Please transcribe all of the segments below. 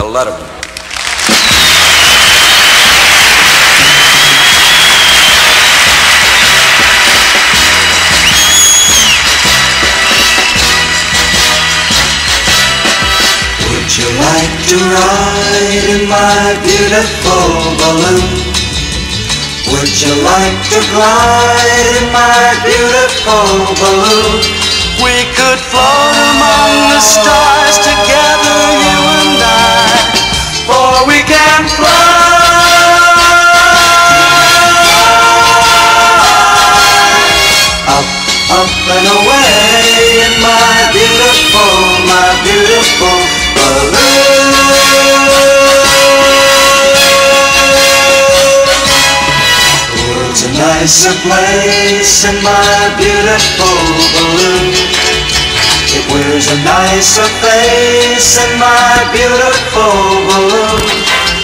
The Lettermen. Would you like to ride in my beautiful balloon? Would you like to glide in my beautiful balloon? We could float among the stars Up, and away in my beautiful, my beautiful balloon. The world's a nicer place in my beautiful balloon. It wears a nicer face in my beautiful balloon.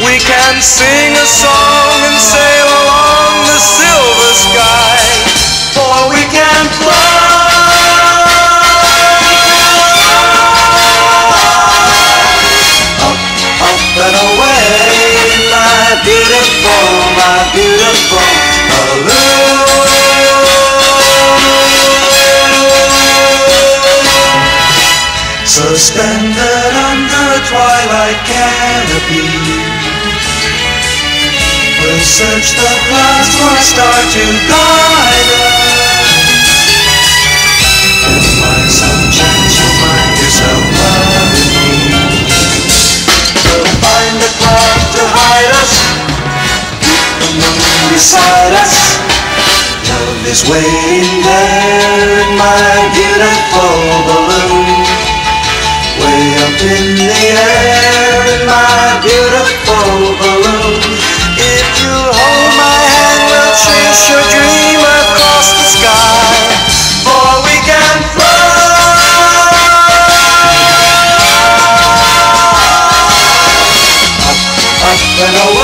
We can sing a song and sail along the silver beautiful, my beautiful balloon. Suspended under a twilight canopy. We'll search the clouds for a star to guide us. Beside us. Love is waiting there in my beautiful balloon. Way up in the air in my beautiful balloon. If you hold my hand, we'll chase your dream across the sky, for we can fly. Up up and